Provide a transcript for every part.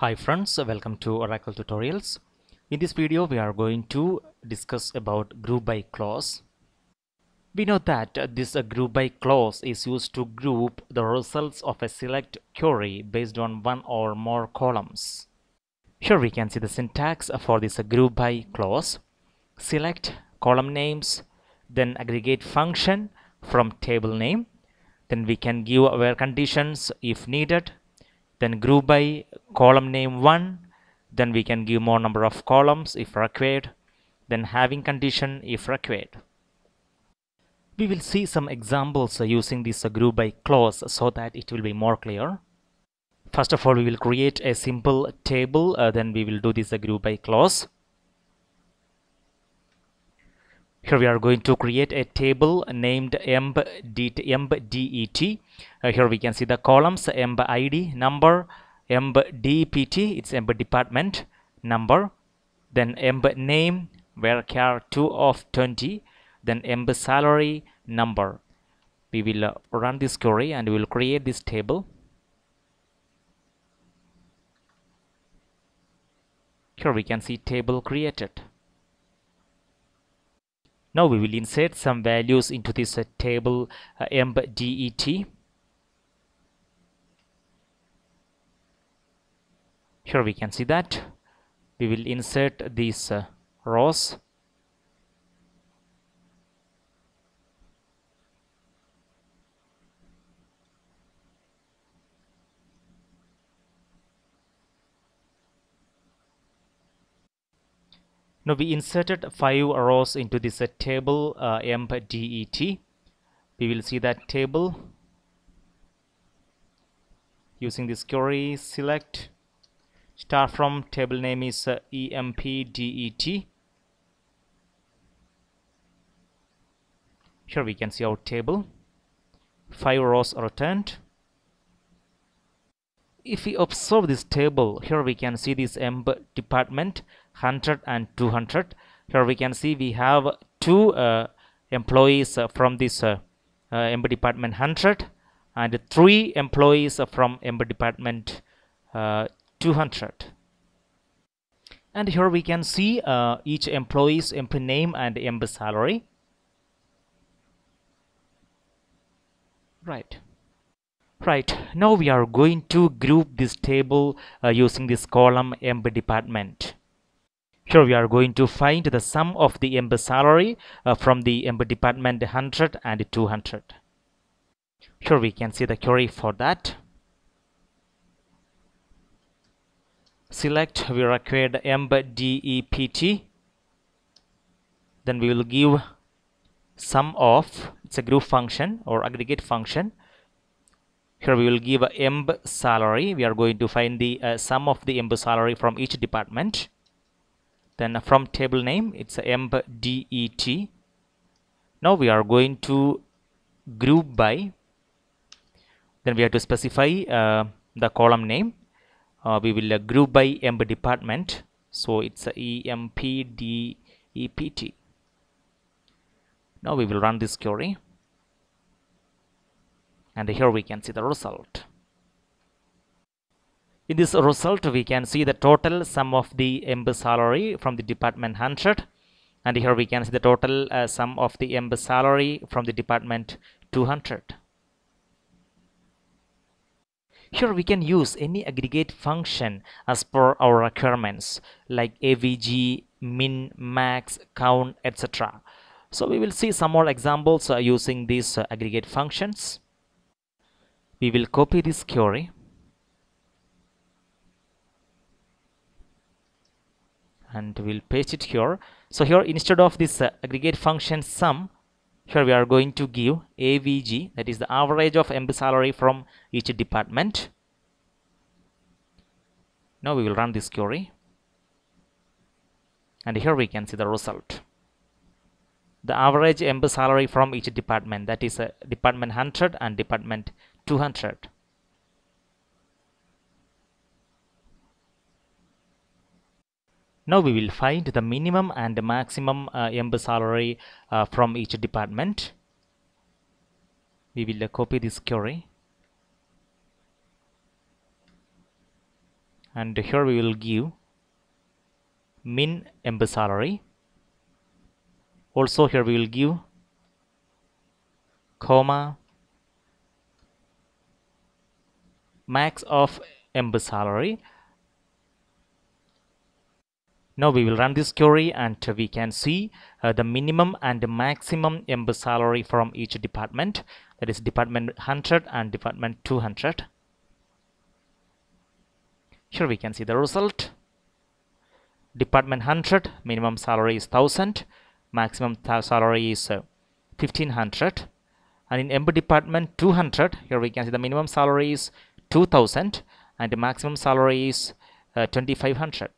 Hi friends, welcome to Oracle Tutorials. In this video we are going to discuss about group by clause. We know that this group by clause is used to group the results of a select query based on one or more columns. Here we can see the syntax for this group by clause. Select column names, then aggregate function from table name. Then we can give where conditions if needed then group by column name 1 then we can give more number of columns if required. Then having condition if required. We will see some examples using this group by clause so that it will be more clear. First of all we will create a simple table uh, then we will do this group by clause. Here we are going to create a table named mbdet. Uh, here we can see the columns mbid number, mbdpt, it's emb department number, then emb name, varchar2 of 20, then emb salary number. We will uh, run this query and we will create this table. Here we can see table created. Now we will insert some values into this uh, table uh, mbdet. Here we can see that we will insert these uh, rows. Now we inserted five rows into this uh, table uh, mbdet. We will see that table using this query select start from table name is uh, empdet. Here we can see our table. Five rows are returned. If we observe this table, here we can see this emb department 100 and 200 here we can see we have two uh, employees uh, from this uh, uh department 100 and three employees from emb department uh, 200 and here we can see uh, each employee's emp name and emb salary. Right. Right. Now we are going to group this table using this column emb department. Here we are going to find the sum of the emb salary uh, from the emb department 100 and 200. Here we can see the query for that. Select we required emb dept. Then we will give sum of it's a group function or aggregate function. Here we will give a emb salary. We are going to find the uh, sum of the emb salary from each department then from table name it's emb det now we are going to group by then we have to specify uh, the column name uh, we will uh, group by emb department. So it's empdept now we will run this query. And here we can see the result. In this result, we can see the total sum of the emb salary from the department 100 and here we can see the total uh, sum of the emb salary from the department 200. Here we can use any aggregate function as per our requirements like avg, min, max, count, etc. So we will see some more examples uh, using these uh, aggregate functions. We will copy this query and we'll paste it here so here instead of this uh, aggregate function sum here we are going to give avg that is the average of emb salary from each department. Now we will run this query. And here we can see the result. The average emb salary from each department that is uh, department 100 and department 200 Now we will find the minimum and maximum uh, emb salary uh, from each department. We will uh, copy this query. And here we will give min emb salary. Also here we will give comma max of emb salary now we will run this query and we can see uh, the minimum and maximum emb salary from each department. That is department 100 and department 200 here we can see the result. Department 100 minimum salary is 1000 maximum salary is uh, 1500 and in emb department 200 here we can see the minimum salary is 2000 and the maximum salary is uh, 2500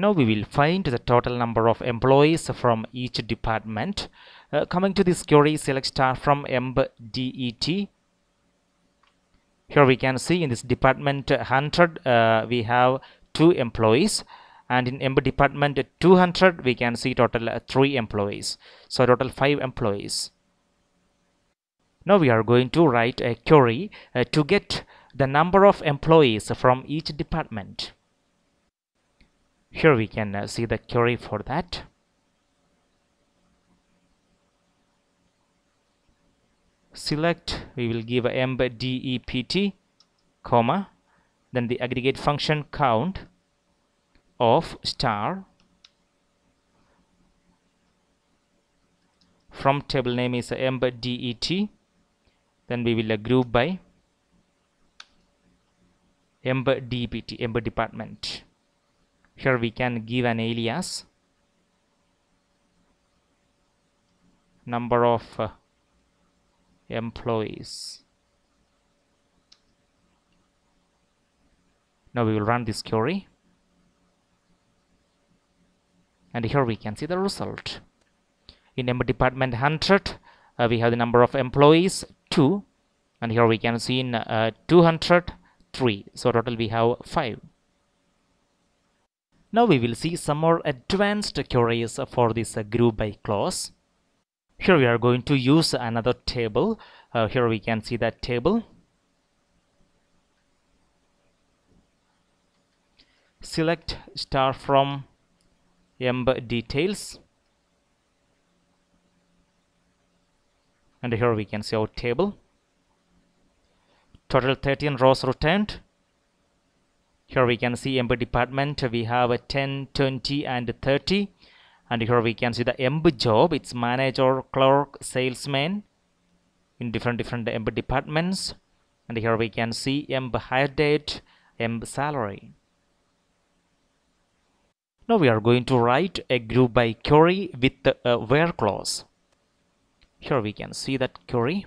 now we will find the total number of employees from each department. Uh, coming to this query select star from emp_det. here we can see in this department 100 uh, we have two employees. And in emb department 200 we can see total uh, three employees. So total five employees. Now we are going to write a query uh, to get the number of employees from each department here we can uh, see the query for that. Select we will give a emb dept comma then the aggregate function count of star from table name is emb then we will uh, group by emb dpt department here we can give an alias. Number of uh, employees. Now we will run this query. And here we can see the result. In department 100 uh, we have the number of employees 2 and here we can see in uh, 200 3 so total we have 5 now we will see some more advanced queries for this group by clause here we are going to use another table. Uh, here we can see that table. Select star from emb details. And here we can see our table. Total 13 rows returned here we can see emb department. We have a 10 20 and 30 and here we can see the emb job. It's manager clerk salesman in different different emb departments. And here we can see emb hire date emb salary. Now we are going to write a group by query with a where clause. Here we can see that query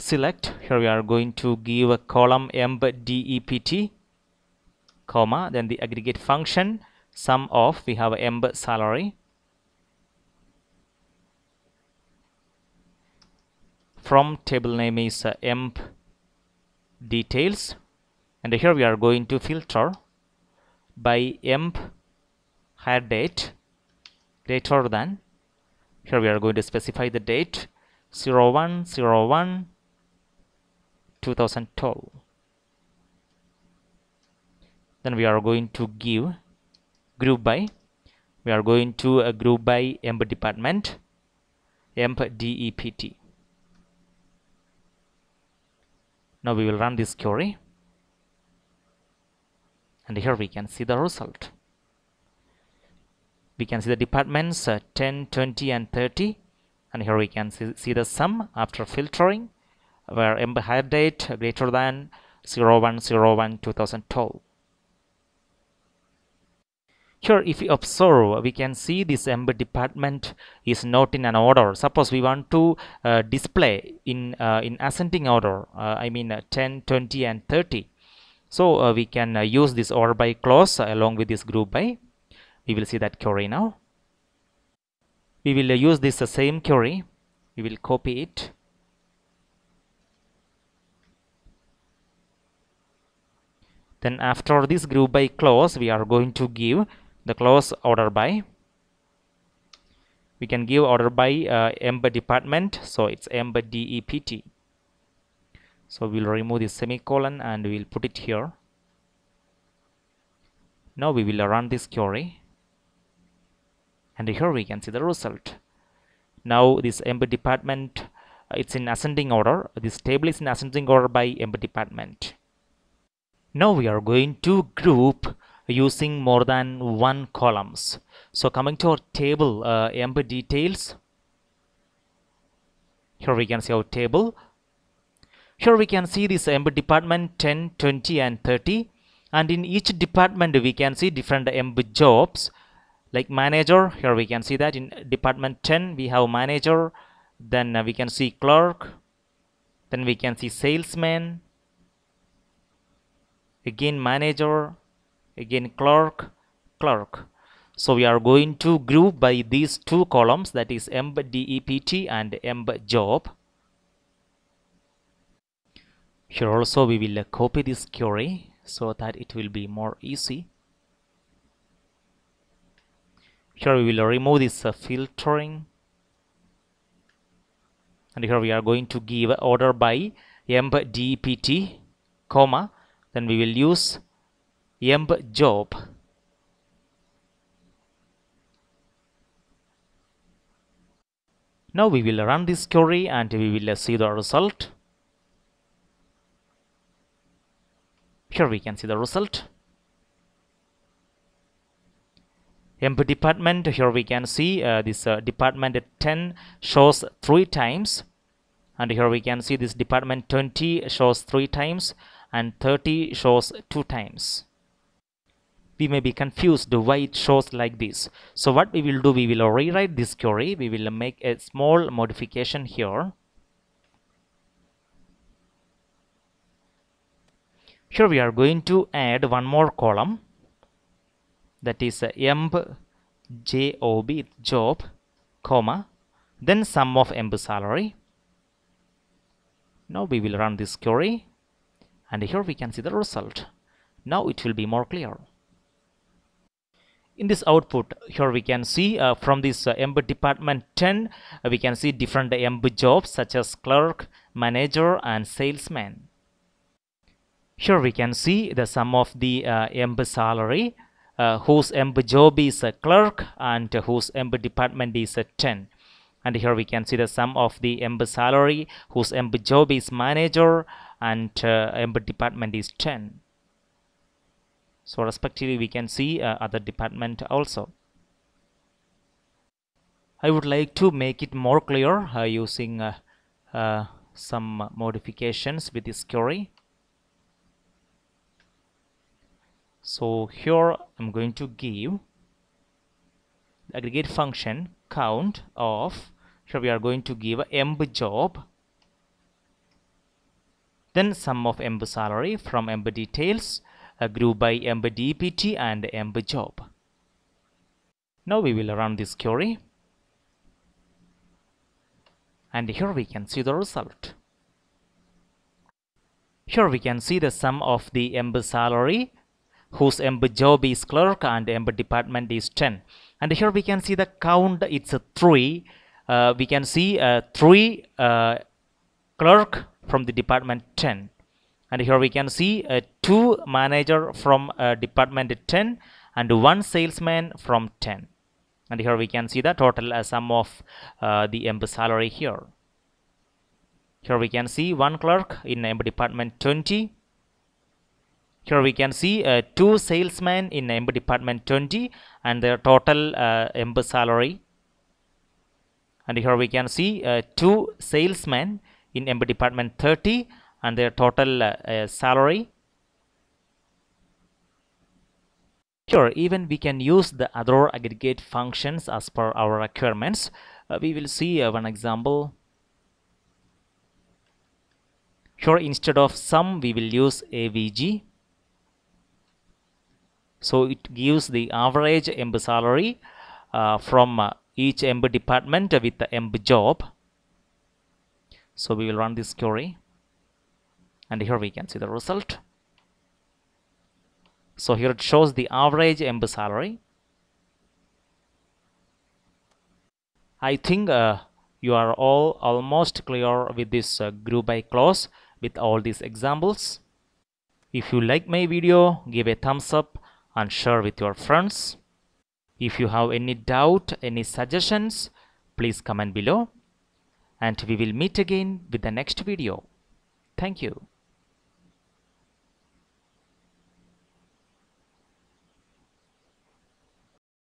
select. Here we are going to give a column emb dept comma then the aggregate function sum of we have emb salary. From table name is uh, emb details. And here we are going to filter by emb hire date greater than. Here we are going to specify the date 0101 2012 then we are going to give group by we are going to a group by emb department emb dept now we will run this query. And here we can see the result. We can see the departments uh, 10 20 and 30 and here we can see, see the sum after filtering where emb hire date greater than 0101 2012 here if we observe we can see this emb department is not in an order. Suppose we want to uh, display in uh, in ascending order uh, i mean uh, 10 20 and 30 so uh, we can uh, use this order by clause along with this group by we will see that query now. We will use this same query. We will copy it then after this group by clause we are going to give the clause order by. We can give order by uh, department. So it's emb dept so we'll remove this semicolon and we'll put it here. Now we will run this query. And here we can see the result. Now this emb department uh, it's in ascending order. This table is in ascending order by emb department now we are going to group using more than one columns. So coming to our table uh, emb details. Here we can see our table. Here we can see this emb department 10 20 and 30 and in each department we can see different emb jobs like manager. Here we can see that in department 10 we have manager. Then uh, we can see clerk. Then we can see salesman again manager again clerk clerk. So we are going to group by these two columns that is emb dept and emb job. Here also we will copy this query so that it will be more easy. Here we will remove this filtering. And here we are going to give order by emb dept comma then we will use emb job. Now we will run this query and we will see the result. Here we can see the result. Emb department here we can see uh, this uh, department 10 shows three times. And here we can see this department 20 shows three times and 30 shows two times. We may be confused why it shows like this. So what we will do we will rewrite this query. We will make a small modification here. Here we are going to add one more column. That is uh, emb job job comma then sum of emb salary. Now we will run this query and here we can see the result. Now it will be more clear. In this output here we can see uh, from this uh, emb department 10 uh, we can see different emb jobs such as clerk manager and salesman. Here we can see the sum of the uh, emb salary uh, whose emb job is a clerk and whose emb department is a 10 and here we can see the sum of the emb salary whose emb job is manager and uh, emb department is 10 so respectively we can see uh, other department also. I would like to make it more clear uh, using uh, uh, some modifications with this query. So here I'm going to give aggregate function count of here we are going to give emb job then sum of emb salary from emb details a group by emb dept and emb job. Now we will run this query. And here we can see the result. Here we can see the sum of the emb salary whose emb job is clerk and emb department is 10 and here we can see the count it's a 3 uh, we can see uh, 3 uh, clerk from the department 10 and here we can see uh, 2 manager from uh, department 10 and 1 salesman from 10 and here we can see the total uh, sum of uh, the emb salary here. Here we can see one clerk in emb department 20 here we can see uh, two salesmen in emb department 20 and their total uh, salary. And here we can see uh, two salesmen in emb department 30 and their total uh, uh, salary. Here even we can use the other aggregate functions as per our requirements. Uh, we will see one example. Here instead of sum we will use avg so it gives the average emb salary uh, from uh, each emb department with the emb job so we will run this query. And here we can see the result. So here it shows the average MB salary. I think uh, you are all almost clear with this uh, group by clause with all these examples. If you like my video give a thumbs up and share with your friends. If you have any doubt any suggestions please comment below and we will meet again with the next video. Thank you.